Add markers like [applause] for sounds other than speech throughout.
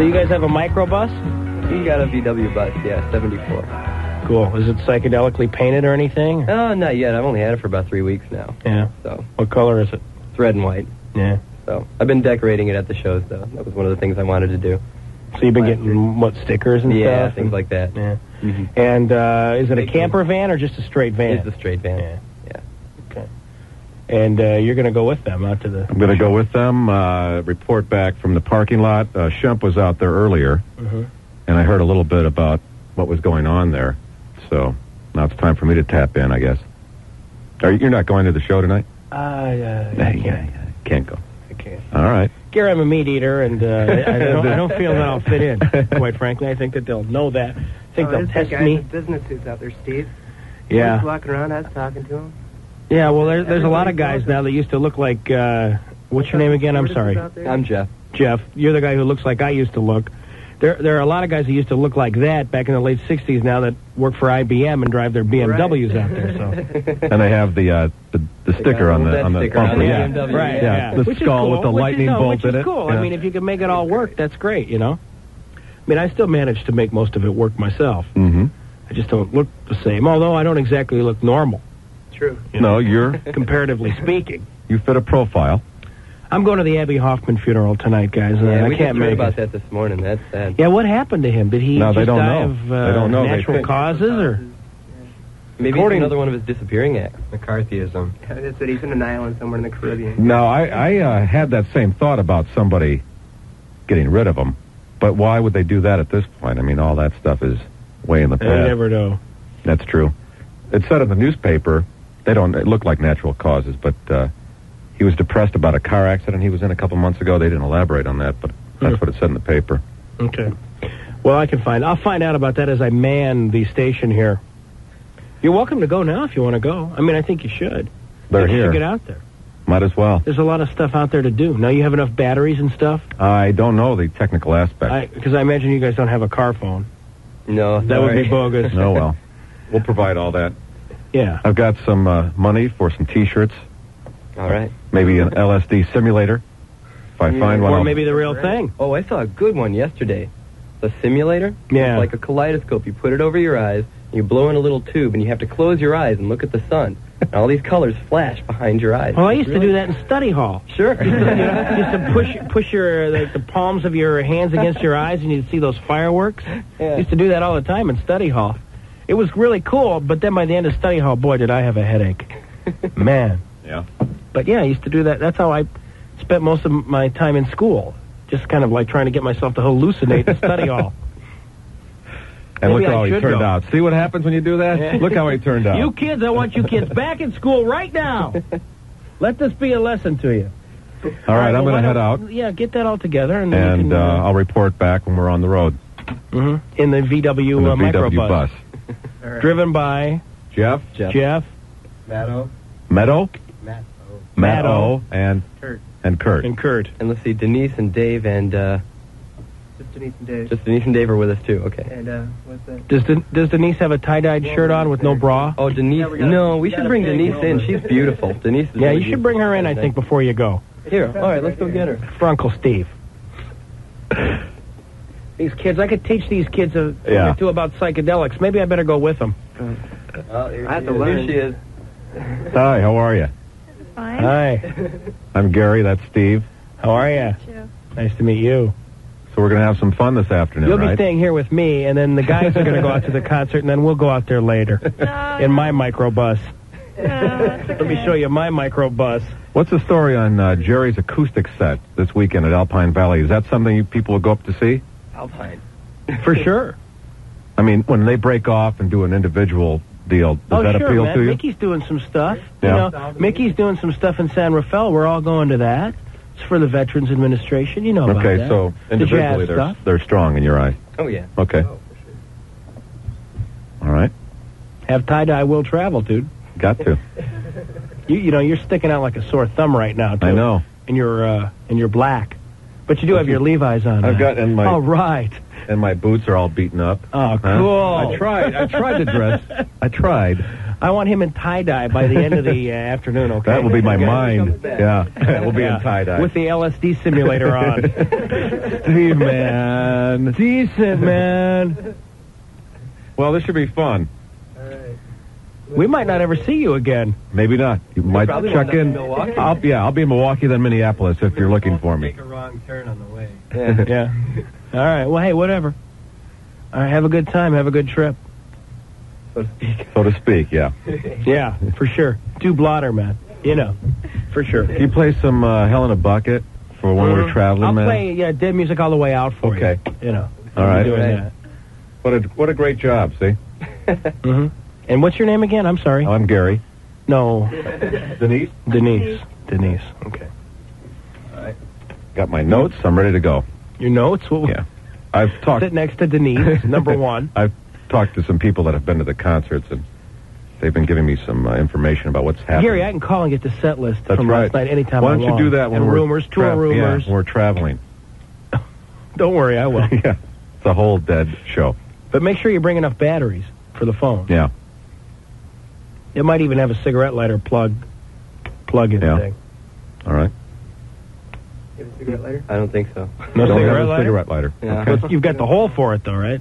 So you guys have a microbus? We got a VW bus, yeah, 74. Cool. Is it psychedelically painted or anything? Oh, not yet. I've only had it for about three weeks now. Yeah. So What color is it? it's red and white. Yeah. So I've been decorating it at the shows, though. That was one of the things I wanted to do. So you've been getting what stickers and Yeah, stuff? things like that. Yeah. Mhm. And uh, is it a camper van or just a straight van? It's a straight van. Yeah. Yeah. Okay. And uh, you're going to go with them out to the. I'm going to go with them, uh, report back from the parking lot. Uh, Shemp was out there earlier, Mhm. and I heard a little bit about what was going on there. So now it's time for me to tap in, I guess. Are you, you're not going to the show tonight? Uh, yeah, Yeah, yeah, yeah. Can't go. I can't. All right. Garry, I'm a meat eater, and uh, I, I, don't, I don't feel that I'll fit in. Quite frankly, I think that they'll know that. I think oh, they'll there's test that guy me. business suits out there, Steve. Yeah. He's walking around. I was talking to him. Yeah, well, there, there's a lot of guys now that used to look like. Uh, what's your name again? I'm sorry, I'm Jeff. Jeff. You're the guy who looks like I used to look. There, there are a lot of guys who used to look like that back in the late '60s now that work for IBM and drive their BMWs out there. So, [laughs] And they have the uh, the, the sticker on the on the sticker on bumper. the yeah. BMW. right? Yeah, Yeah, the Which skull cool, with the which lightning is, no, bolt which in is it. cool. Yeah. I mean, if you can make it all work, that's great. You know. I mean, I still manage to make most of it work myself. hmm I just don't look the same, although I don't exactly look normal, True. you No, you're [laughs] comparatively speaking. you fit a profile. I'm going to the Abbie Hoffman funeral tonight, guys. and Yeah, I we can't just heard make about it. that this morning. That's sad. Yeah, what happened to him? Did he No, they just don't die know. of uh, They don't know. They natural think- causes, or Maybe According- it's another one of his disappearing acts. McCarthyism. They said he's in an island somewhere in the Caribbean. No, I I uh, had that same thought about somebody getting rid of them, but why would they do that at this point? I mean, all that stuff is way in the I past. never know. That's true. It said in the newspaper they don't it looked like natural causes, but uh, he was depressed about a car accident he was in a couple months ago. They didn't elaborate on that, but that's Hmm. what it said in the paper. Okay. Well, I can find. I'll find out about that as I man the station here. You're welcome to go now if you want to go. I mean, I think you should. They're you here. should get out there. Might as well. There's a lot of stuff out there to do. Now you have enough batteries and stuff. I don't know the technical aspect. Because I, imagine you guys don't have a car phone. No, That would be bogus. no, well, [laughs] we'll provide all that. Yeah. I've got some uh, money for some T-shirts, All right. maybe an LSD simulator. If I find one, Or I'll- maybe the real thing. Oh, I saw a good one yesterday. The simulator. Yeah. It's like a kaleidoscope. You put it over your eyes, and you blow in a little tube, and you have to close your eyes and look at the sun. And all these colors flash behind your eyes. Well, I It's used to do that in study hall. Sure. you know, used to [laughs] push push your like, the palms of your hands against your eyes, and you'd see those fireworks. Yeah. Used to do that all the time in study hall. It was really cool, but then by the end of study hall, boy, did I have a headache. [laughs] Man. Yeah. But yeah, I used to do that. That's how I spent most of my time in school. Just kind of like trying to get myself to hallucinate in study hall. [laughs] And Maybe look I how he turned go. out. See what happens when you do that? Yeah. Look how he turned out. You kids, I want you kids back in school right now. [laughs] Let this be a lesson to you. all right, I'm well, going to head out, Yeah, get that all together, and and can, uh, I'll report back when we're on the road Mm -hmm. in the VW, in the uh, VW microbus, bus. Driven by Jeff, Jeff. Jeff, Matto. Meadow, Matt. Matt O, and Kurt. and Kurt. and Kurt. And let's see, Denise and Dave and uh, Just Denise and Dave. just Denise and Dave are with us too. Okay. And uh, what's that? Does Den- does Denise have a tie dyed shirt on with no bra? Oh, Denise. we gotta- no, we we should bring pay Denise in. She's beautiful. Denise. Is Yeah, really you should bring her in. I think before you go, Here. All right, let's go get her. for Uncle Steve. [laughs] These kids, I could teach these kids a thing Yeah. or two about psychedelics. Maybe I better go with them. I have to Here learn. she is. Hi, how are you? Fine. Hi, I'm Garry. That's Steve. how are you? Nice to meet you. So we're going to have some fun this afternoon, You'll be right? staying here with me, and then the guys are going to go out to the concert, and then we'll go out there later [laughs] No, in my microbus. no, it's Let me show you my microbus. What's the story on uh, Jerry's acoustic set this weekend at Alpine Valley? Is that something you people will go up to see? Alpine. For sure. I mean, when they break off and do an individual deal, does oh, that sure, appeal man. to you? Mickey's doing some stuff. Yeah. You know, Mickey's doing some stuff in San Rafael. We're all going to that. It's for the Veterans Administration. You know about okay, that. so The individually they're they're strong in your eye. Oh yeah. Okay. All right. Have tie dye will travel, dude. Got to. You you know you're sticking out like a sore thumb right now. Too. I know. And you're uh and you're black, but you do have your Levi's on. I've now. got in my All right. and my boots are all beaten up. Oh, Huh? cool. I tried. I tried to dress. I tried. I want him in tie dye by the end of the uh, afternoon. Okay. That will be my Okay. mind. Yeah, we'll be Yeah. in tie dye. with the LSD simulator on. [laughs] Steve, man. Decent man. Well, this should be fun. All right. We might not ever see you again. Maybe not. You might probably check in. in I'll, yeah, I'll be in Milwaukee, then Minneapolis if you're looking for me. Take a wrong turn on the way. Yeah. Yeah. All right. Well, hey, whatever. All right. Have a good time. Have a good trip. So to speak. [laughs] So to speak, yeah. [laughs] Yeah, for sure. Do blotter, man. You know, for sure. Can you play some uh, Hell in a Bucket for when we're traveling, I'll man? play yeah dead music all the way out for Okay. you. You know. All right. Doing Right. that. What a what a great job. See, [laughs] hmm And what's your name again? I'm sorry. I'm Garry. No, Denise. Denise. Denise. Okay. Got my notes. I'm ready to go. Your notes? What, Yeah. I've talked. Sit next to Denise, number [laughs] one. I've talked to some people that have been to the concerts, and they've been giving me some uh, information about what's happening. Garry, I can call and get the set list That's from right. last night anytime Why don't you want. do that when and we're rumors, tour rumors. Yeah, we're traveling. [laughs] Don't worry, I will. [laughs] yeah, it's a whole dead show. but make sure you bring enough batteries for the phone. Yeah. It might even have a cigarette lighter plug plug in Yeah. thing. All right. You have a cigarette lighter? I don't think so. [laughs] No Don't cigarette have a lighter? cigarette lighter. Yeah. Okay. You've got the hole for it though, right?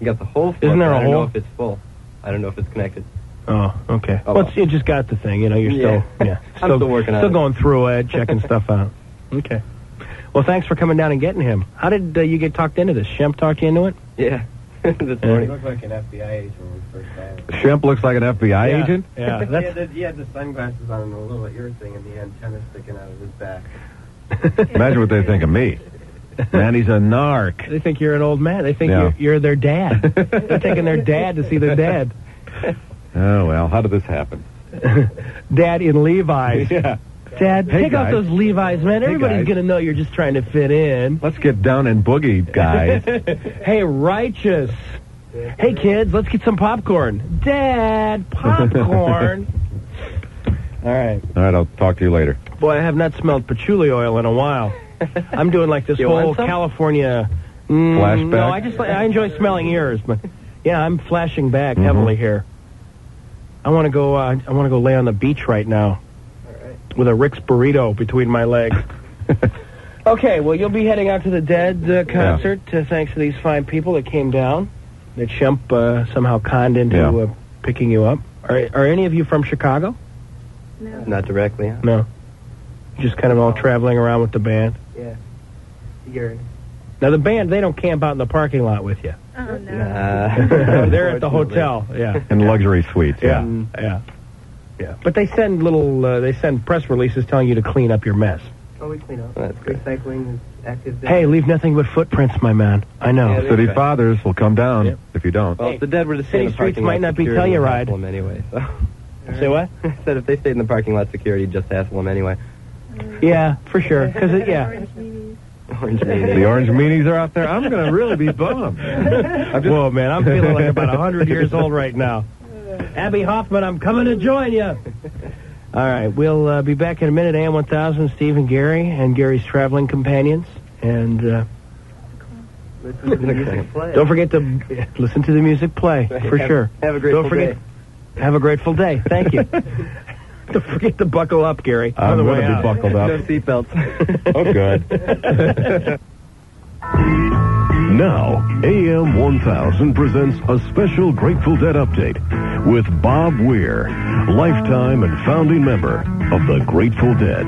You got the hole for Isn't it, there but a I don't hole? know if it's full. I don't know if it's connected. Oh, okay. Oh, well, well. you just got the thing. You know, you're Yeah. still [laughs] yeah, I'm still working on still it. going through it, checking stuff [laughs] out. Okay. Well, thanks for coming down and getting him. How did uh, you get talked into this? Shemp talked you into it? Yeah. this Yeah. You morning. look like an FBI agent when we first saw him. Shemp looks like an FBI yeah. agent. Yeah, he, that's had the, he had the sunglasses on and a little ear thing and the antenna sticking out of his back. Imagine what they think of me. Man, he's a narc. They think you're an old man. They think Yeah. you're, you're their dad. They're taking their dad to see their dad. Oh well, how did this happen? Dad in Levi's. [laughs] yeah. Dad, Hey, take off those Levi's, man. Hey, Everybody's guys. going to know you're just trying to fit in. Let's get down and boogie, guys. [laughs] hey, righteous. Hey, kids, let's get some popcorn. Dad, [laughs] popcorn. All right. All right, I'll talk to you later. Boy, I have not smelled patchouli oil in a while. [laughs] I'm doing like this You whole want some? California. Mm, Flashback? No, I just I enjoy smelling ears, but yeah, I'm flashing back Mhm. heavily here. I want to go. Uh, I want to go lay on the beach right now with a Rick's burrito between my legs. [laughs] okay, well, you'll be heading out to the Dead uh, concert uh, thanks to these fine people that came down. That Shemp uh, somehow conned into Yeah. uh, picking you up. Are, are any of you from Chicago? No. Not directly. huh? No. Just kind of all traveling around with the band. Yeah. Garry. Now the band, they don't camp out in the parking lot with you. Oh, no. Nah. [laughs] They're at the hotel. Yeah. [laughs] In luxury suites, Yeah. yeah. Yeah. Yeah. But they send little, uh, they send press releases telling you to clean up your mess. Oh, we clean up. That's great. Recycling is active. there. Hey, leave nothing but footprints, my man. I know. Yeah, City right. fathers will come down Yep. if you don't. Well, if the dead were to stay City the streets might not be security would Telluride. them anyway. So. Say what? [laughs] I said if they stayed in the parking lot, security just hassle them anyway. Yeah, for sure. Because yeah. Orange [laughs] meanies. The orange meanies are out there. I'm going to really be bummed. [laughs] I'm just- Whoa, man, I'm feeling like about hundred years old right now. Abbie Hoffman, I'm coming to join you. All right, we'll uh, be back in a minute. AM 1000, Steve and Garry, and Garry's traveling companions. And uh, to the music play. don't forget to listen to the music play, for Have- sure. Have a grateful Don't forget, day. Have a grateful day. Thank you. don't [laughs] forget to buckle up, Garry. on I'm the going way to be out. buckled No up. seatbelts. [laughs] oh, good. [laughs] Now, AM 1000 presents a special Grateful Dead update with Bob Weir, lifetime and founding member of the Grateful Dead.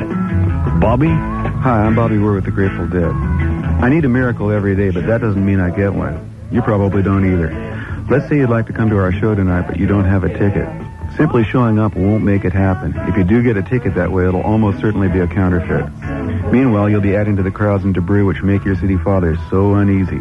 Bobby? Hi, I'm Bobby Weir with the Grateful Dead. I need a miracle every day, but that doesn't mean I get one. You probably don't either. Let's say you'd like to come to our show tonight, but you don't have a ticket. Simply showing up won't make it happen. If you do get a ticket that way, it'll almost certainly be a counterfeit. Meanwhile, you'll be adding to the crowds and debris which make your city fathers so uneasy.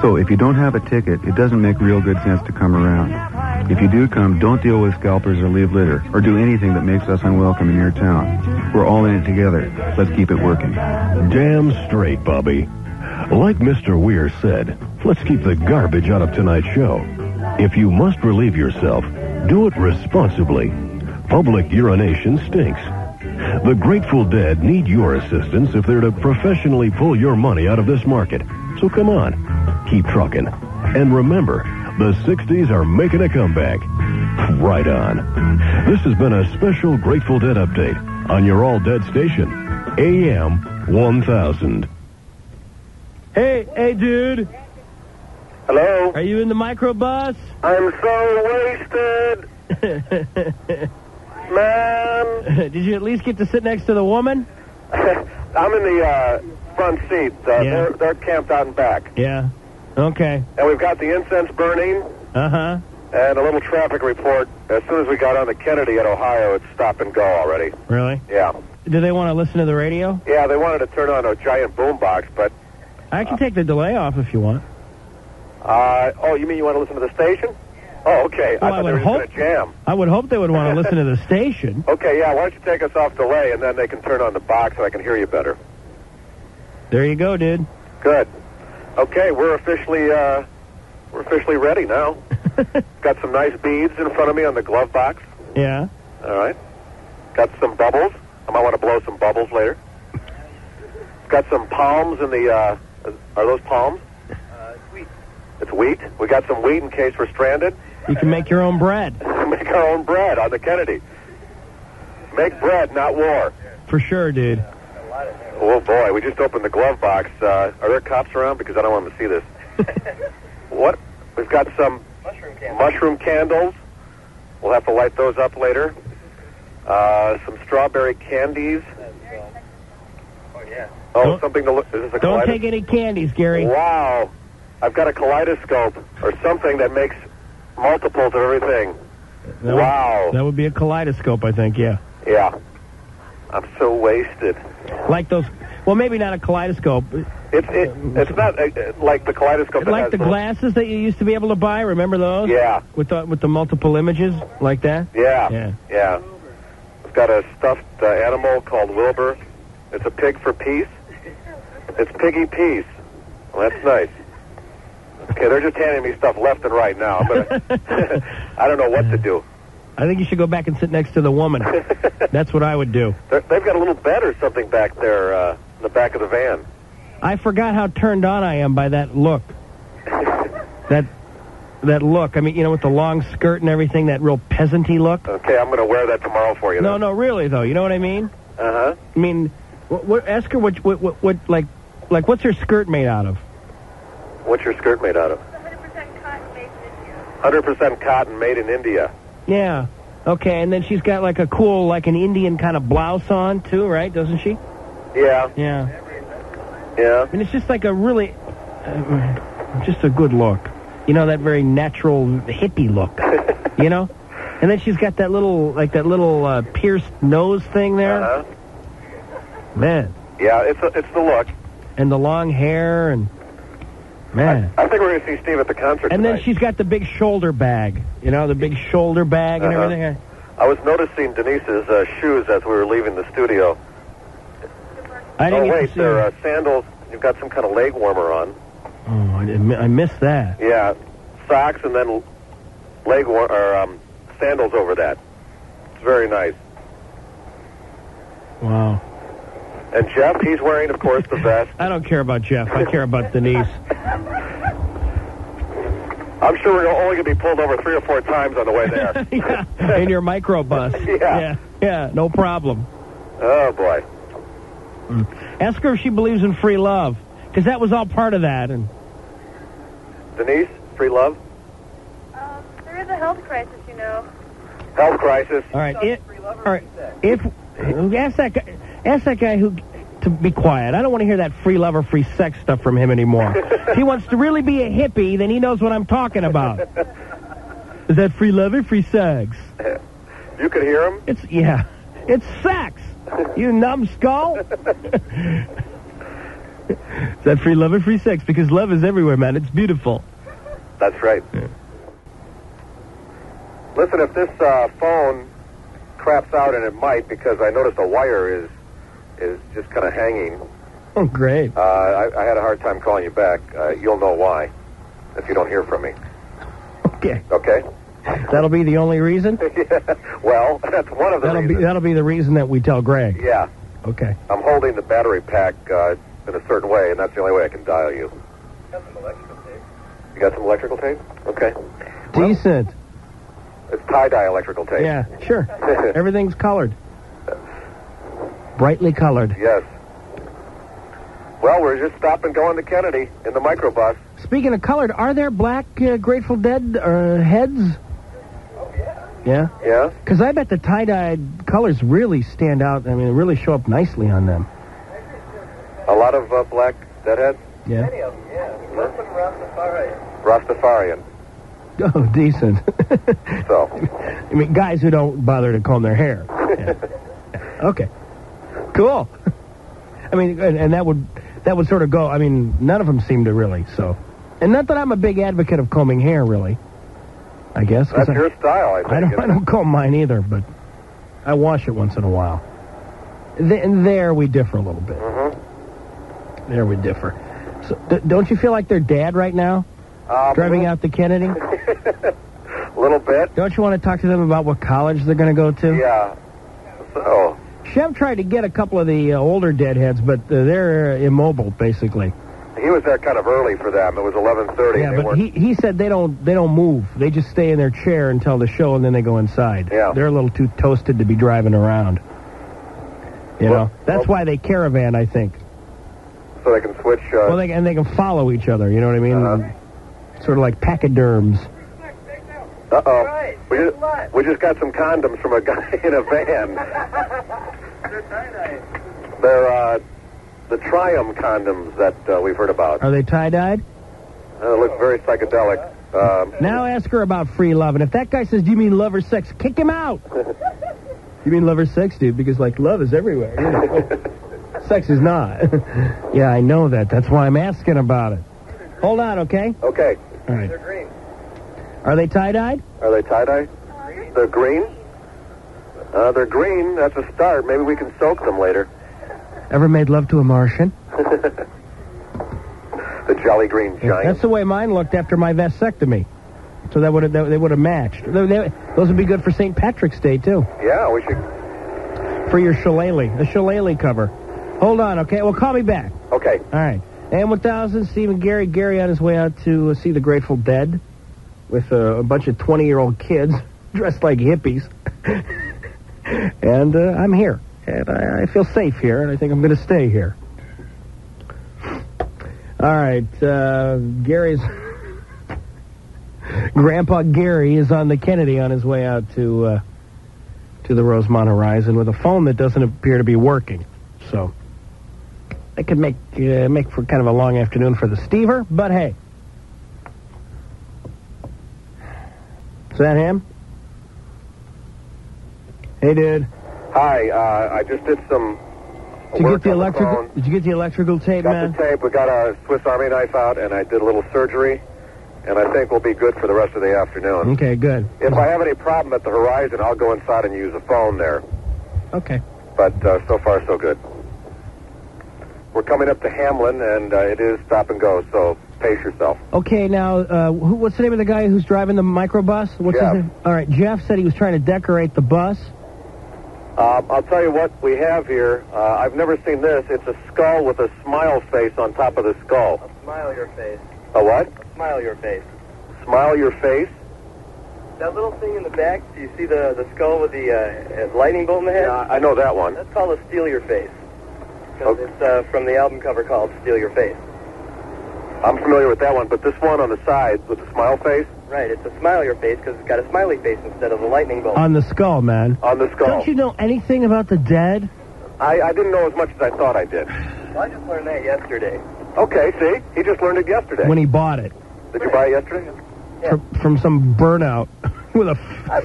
So, if you don't have a ticket, it doesn't make real good sense to come around. If you do come, don't deal with scalpers or leave litter, or do anything that makes us unwelcome in your town. We're all in it together. Let's keep it working. Damn straight, Bobby. Like Mr. Weir said, let's keep the garbage out of tonight's show. If you must relieve yourself, do it responsibly. Public urination stinks. The Grateful Dead need your assistance if they're to professionally pull your money out of this market. So come on, keep trucking. And remember, the 60s are making a comeback. right on. This has been a special Grateful Dead update on your all dead station, AM 1000. Hey, hey, dude. Hello? Are you in the microbus? I'm so wasted, [laughs] man. Did you at least get to sit next to the woman? [laughs] I'm in the uh, front seat. Uh, Yeah. they're, they're camped out in back. Yeah. Okay. And we've got the incense burning Uh huh. and a little traffic report. As soon as we got on the Kennedy at Ohio, it's stop and go already. Really? Yeah. Do they want to listen to the radio? Yeah, they wanted to turn on a giant boom box, but, I can take the delay off if you want. Uh, oh, you mean you want to listen to the station? Oh, okay. Well, I I thought they would were hope- jam. I would hope they would want to listen to the [laughs] station. Okay, yeah, why don't you take us off delay, and then they can turn on the box and I can hear you better. There you go, dude. Good. Okay, we're officially uh, we're officially ready now. [laughs] Got some nice beads in front of me on the glove box. Yeah. All right. Got some bubbles. I might want to blow some bubbles later. Got some palms in the. Uh, are those palms? It's wheat. We got some wheat in case we're stranded. You can make your own bread. [laughs] Make our own bread on the Kennedy. Make bread, not war. For sure, dude. Oh boy, we just opened the glove box. Uh, are there cops around? Because I don't want them to see this. [laughs] what? We've got some mushroom candles. We'll have to light those up later. Uh, some strawberry candies. Oh, yeah. Oh, Don't- something to look. Is this a Don't kaleidos- take any candies, Garry. Wow, I've got a kaleidoscope or something that makes multiples of everything. That would- Wow. that would be a kaleidoscope, I think. Yeah. Yeah, I'm so wasted. Like those. Well, maybe not a kaleidoscope. It's it, it's not uh, uh, like the kaleidoscope. that Like the glasses that you used to be able to buy. Remember those? Yeah. With the with the multiple images like that. Yeah. Yeah. Yeah. I've got a stuffed uh, animal called Wilbur. It's a pig for peace. It's Piggy Peace. Well, that's nice. Okay, they're just handing me stuff left and right now. Gonna, [laughs] I don't know what to do. I think you should go back and sit next to the woman. [laughs] That's what I would do. They're, they've got a little bed or something back there uh, in the back of the van. I forgot how turned on I am by that look. [laughs] that that look. I mean, you know, with the long skirt and everything, that real peasanty look. Okay, I'm going to wear that tomorrow for you. No, no, really though. You know what I mean? Uh huh. I mean, what, what, ask her what, what, what, what, like, like, what's her skirt made out of? What's your skirt made out of? 100% cotton made in India. Yeah. Okay, and then she's got like a cool, like an Indian kind of blouse on too, right? Doesn't she? Yeah. Yeah. Yeah. And it's just like a really, uh, just a good look. You know, that very natural hippie look. [laughs] you know? And then she's got that little, like that little uh, pierced nose thing there. Uh-huh. Man. Yeah, it's a, it's the look. And the long hair and, man. I think we're going to see Steve at the concert And then she's got the big shoulder bag. You know, the big shoulder bag and Uh-huh. everything. I was noticing Denise's uh, shoes as we were leaving the studio. I didn't oh, wait, they're her. uh, sandals. You've got some kind of leg warmer on. Oh, I, I missed that. Yeah, socks and then leg war- or um, sandals over that. It's very nice. Wow. And Jeff, he's wearing, of course, the vest. [laughs] I don't care about Jeff. I care about Denise. [laughs] I'm sure we're only going to be pulled over three or four times on the way there. [laughs] yeah, in your microbus. [laughs] Yeah. yeah, yeah, no problem. Oh boy. Ask her if she believes in free love, because that was all part of that. And Denise, free love, Um, there is a health crisis, you know. health crisis. all right, it, all right. If ask that guy, ask that guy who to be quiet. I don't want to hear that free love or free sex stuff from him anymore. if [laughs] he wants to really be a hippie, then he knows what I'm talking about. Is that free love or free sex? You could hear him. It's yeah, it's sex. You numbskull. Is that free love or free sex? Because love is everywhere, man. It's beautiful. That's right. Listen, if this uh, phone craps out, and it might, because I noticed the wire is is just kind of hanging. Oh, great. Uh, I, I had a hard time calling you back. Uh, you'll know why if you don't hear from me. Okay. Okay. That'll be the only reason. [laughs] well, [laughs] that's one of the That'll be that'll be the reason that we tell Greg. Yeah, Okay. I'm holding the battery pack uh, in a certain way, and that's the only way I can dial you. You got some electrical tape? Okay. Decent. It's tie-dye electrical tape. Yeah, sure. [laughs] Everything's colored. Brightly colored. Yes. Well, we're just stopping going to Kennedy in the microbus. Speaking of colored, are there black uh, Grateful Dead uh, heads? Yeah? Yeah? Because I bet the tie-dyed colors really stand out. I mean, they really show up nicely on them. A lot of uh, black deadheads. Yeah. Many of them, yeah. Most of them Rastafarian. [laughs] Oh, decent. So. [laughs] I mean, guys who don't bother to comb their hair. [laughs] Yeah. Okay. Cool. [laughs] I mean, and, and that would that would sort of go. I mean, none of them seem to really. So, and not that I'm a big advocate of combing hair, really. I guess That's I, your style, I think. I don't. I don't comb mine either, but I wash it once in a while. Th- and there we differ a little bit. Mm-hmm. There we differ. So, d- don't you feel like their dad right now, Um, driving out to Kennedy? A [laughs] little bit. Don't you want to talk to them about what college they're going to go to? Yeah. So, Chev tried to get a couple of the uh, older deadheads, but uh, they're immobile, basically. he was there kind of early for them. It was 11:30. Yeah, they but weren't. he, he said they don't they don't move. They just stay in their chair until the show, and then they go inside. Yeah. They're a little too toasted to be driving around. You Well- know, that's well- why they caravan, I think. so they can switch. Uh, Well, they and they can follow each other. You know what I mean? Uh-huh. Sort of like pachyderms. Uh oh. We just, we just got some condoms from a guy [laughs] in a van. They're tie-dye. They're uh, the Trium condoms that uh, we've heard about. Are they tie dyed? Uh, they look very psychedelic. Um, Now ask her about free love, and if that guy says, "Do you mean love or sex?" kick him out. [laughs] you mean love or sex, dude? Because like love is everywhere. You know? [laughs] sex is not. [laughs] yeah, I know that. That's why I'm asking about it. Hold on, okay? okay. All right. They're green. Are they tie dyed? Are they tie dyed? They're green. Uh, they're green. That's a start. Maybe we can soak them later. Ever made love to a Martian? [laughs] The Jolly Green Giant. That's the way mine looked after my vasectomy. So that would have they would have matched. They- they- those would be good for St. Patrick's Day too. Yeah, we should. For your shillelagh, the shillelagh cover. Hold on, okay? Well, call me back. Okay. All right. AM 1000, Stephen Gary. Garry on his way out to uh, see the Grateful Dead with uh, a bunch of 20 year old kids [laughs] dressed like hippies. [laughs] and uh, I'm here. And I, I feel safe here, and I think I'm going to stay here. All right. Uh, Garry's. [laughs] Grandpa Garry is on the Kennedy on his way out to uh, to the Rosemont Horizon with a phone that doesn't appear to be working. So that could make uh, make for kind of a long afternoon for the Stever, but hey. Is that him? Hey, dude. Hi. Uh, I just did some. Did you get the electrical? phone. Did you get the electrical tape, Got man? the tape. We got a Swiss Army knife out, and I did a little surgery, and I think we'll be good for the rest of the afternoon. Okay, good. If I have any problem at the horizon, I'll go inside and use a phone there. Okay. But uh, so far, so good. We're coming up to Hamlin, and uh, it is stop and go, so pace yourself. Okay, now, uh, who, what's the name of the guy who's driving the microbus? What's Jeff. his name? All right, Jeff said he was trying to decorate the bus. Um, I'll tell you what we have here. Uh, I've never seen this. It's a skull with a smile face on top of the skull. A smile your face. A what? A Smile your face. Smile your face? That little thing in the back, do you see the, the skull with the uh, uh, lightning bolt in the head? Yeah, I know that one. That's called a Steal Your Face. Okay. It's uh, from the album cover called Steal Your Face. I'm familiar with that one, but this one on the side with the smile face Right, it's a Smile Your Face because it's got a smiley face instead of the lightning bolt. On the skull, man. on the skull. Don't you know anything about the dead? I, I didn't know as much as I thought I did. Well, I just learned that yesterday. Okay, see? He just learned it yesterday. When he bought it Did you buy it yesterday? from, from some burnout [laughs] with a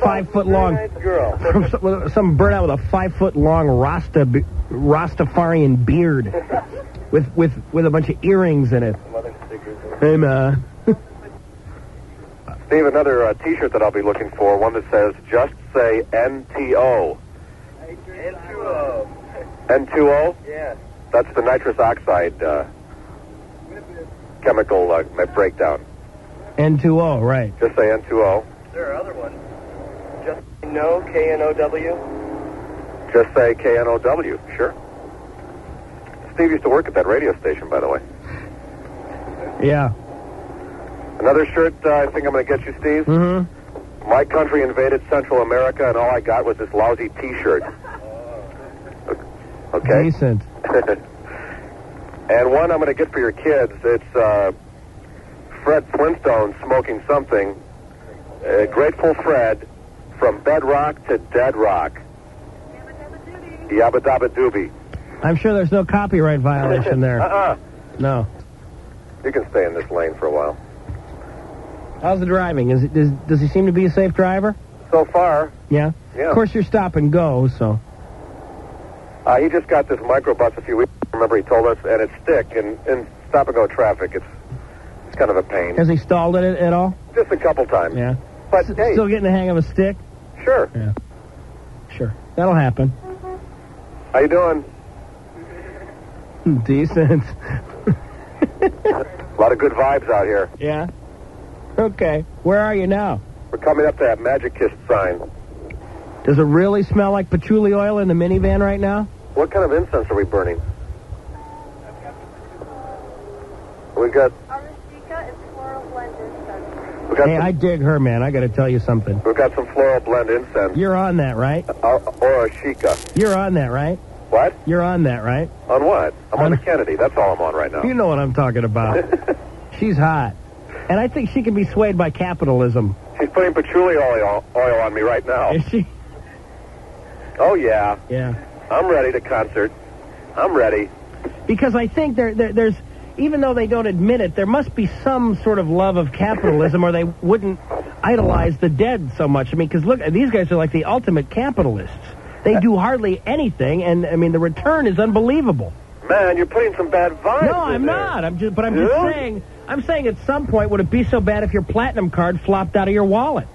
five foot long, Nice girl. [laughs] from some, with some burnout with a five foot long Rasta be- Rastafarian beard, [laughs] with with with a bunch of earrings in it. Hey man. Steve, another uh, T-shirt that I'll be looking for, one that says "Just Say NTO." N2O. N2O. Yeah. That's the nitrous oxide uh, chemical uh, breakdown. N2O, right. Just say N2O. There are other ones. Just no K N O W. Just say KNOW. Sure. Steve used to work at that radio station, by the way. Yeah. Another shirt uh, I think I'm going to get you, Steve. Mm-hmm. My country invaded Central America, and all I got was this lousy T-shirt. [laughs] Okay. Decent. [laughs] and one I'm going to get for your kids. It's uh, Fred Flintstone smoking something. Uh, Grateful Fred, from bedrock to dead rock. Yabba dabba doobie. I'm sure there's no copyright violation there. [laughs] Uh-uh. No. You can stay in this lane for a while. How's the driving? Is it, does, does he seem to be a safe driver? So far, Yeah. Yeah. Of course, you're stop and go, so. uh, he just got this microbus a few weeks. Ago, remember, he told us, and it's stick and, in stop and go traffic. It's it's kind of a pain. Has he stalled it at all? Just a couple times. Yeah. But S- hey, Still getting the hang of a stick? sure. Yeah. Sure. That'll happen. How you doing? [laughs] Decent. [laughs] A lot of good vibes out here. yeah. Okay. Where are you now? We're coming up to that Magic Kiss sign. Does it really smell like patchouli oil in the minivan right now? What kind of incense are we burning? We got Arashika is floral blend incense. we got Hey, some, I dig her, man. I got to tell you something. we've got some floral blend incense. You're on that, right? Uh, or a Sheikah. You're on that, right? What? You're on that, right? On what? I'm on On- the Kennedy. That's all I'm on right now. You know what I'm talking about. [laughs] She's hot. And I think she can be swayed by capitalism. She's putting patchouli oil, oil on me right now. Is she? Oh yeah, Yeah. I'm ready to concert. I'm ready. Because I think there, there, there's, even though they don't admit it, there must be some sort of love of capitalism or they wouldn't idolize the dead so much. I mean, because look, these guys are like the ultimate capitalists. They do hardly anything, and I mean, the return is unbelievable. Man, you're putting some bad vibes. No, I'm there. not. I'm just, but I'm just saying. I'm saying at some point, would it be so bad if your platinum card flopped out of your wallet?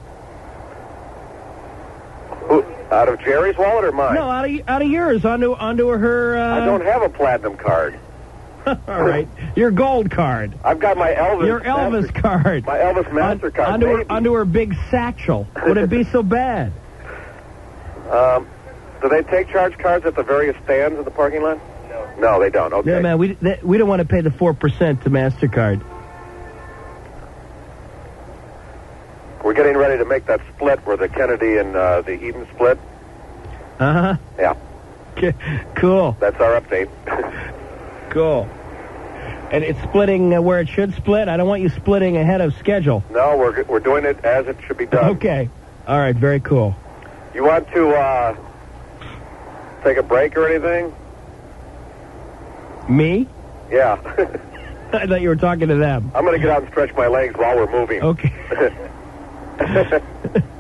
Out of Jerry's wallet or mine? No, out of out of yours onto onto her. Uh, I don't have a platinum card. [laughs] All right, your gold card, I've got my Elvis. your Elvis Master- card, My Elvis Mastercard. onto her onto her big satchel. Would it be so bad? [laughs] Um, do they take charge cards at the various stands in the parking lot? No. They don't. Okay. Yeah, man, we th- we don't want to pay the four percent to Mastercard. We're getting ready to make that split where the Kennedy and uh, the Eden split. Uh huh. Yeah, huh. cool, that's our update. [laughs] cool. And it's splitting uh, where it should split. I don't want you splitting ahead of schedule. no, we're we're doing it as it should be done. Okay. All right. Very cool. You want to uh, take a break or anything? Me? Yeah. [laughs] I thought you were talking to them. I'm going to get out and stretch my legs while we're moving. Okay. [laughs] [laughs]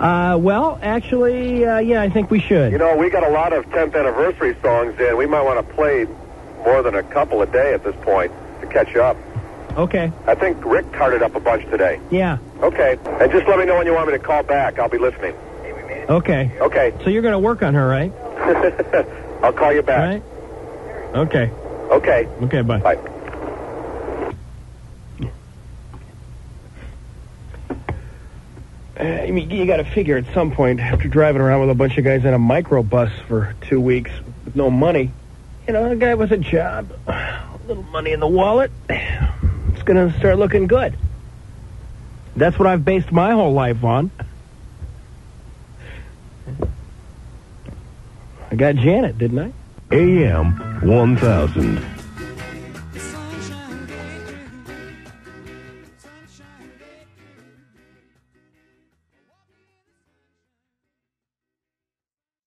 Uh, well, actually, uh, yeah, I think we should. You know, we got a lot of 10th anniversary songs in. We might want to play more than a couple a day at this point to catch up. Okay. I think Rick carted up a bunch today. Yeah. Okay. And just let me know when you want me to call back. I'll be listening. Okay. Okay. So you're going to work on her, right? I'll call you back. Right? Okay. Okay. Okay, bye. Bye. Uh, I mean, you got to figure at some point, after driving around with a bunch of guys in a microbus for two weeks with no money, you know, the guy with a job, a little money in the wallet, it's going to start looking good. That's what I've based my whole life on. I got Janet, didn't I? AM 1000.